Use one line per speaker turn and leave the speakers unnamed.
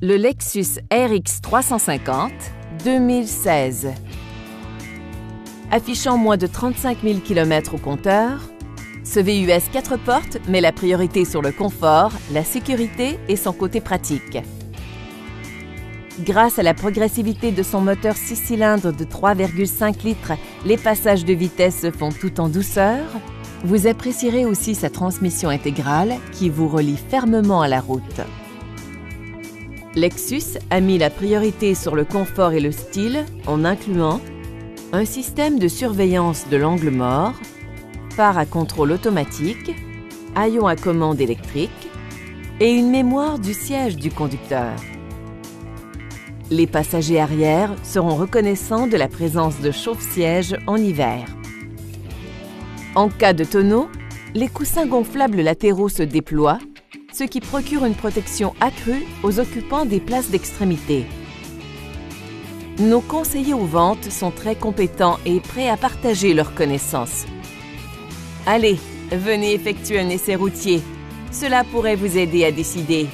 le Lexus RX 350 2016. Affichant moins de 35 000 km au compteur, ce VUS 4 portes met la priorité sur le confort, la sécurité et son côté pratique. Grâce à la progressivité de son moteur 6 cylindres de 3,5 litres, les passages de vitesse se font tout en douceur. Vous apprécierez aussi sa transmission intégrale qui vous relie fermement à la route. Lexus a mis la priorité sur le confort et le style en incluant un système de surveillance de l'angle mort, phare à contrôle automatique, haillon à commande électrique et une mémoire du siège du conducteur. Les passagers arrière seront reconnaissants de la présence de chauffe-siège en hiver. En cas de tonneau, les coussins gonflables latéraux se déploient, ce qui procure une protection accrue aux occupants des places d'extrémité. Nos conseillers aux ventes sont très compétents et prêts à partager leurs connaissances. Allez, venez effectuer un essai routier. Cela pourrait vous aider à décider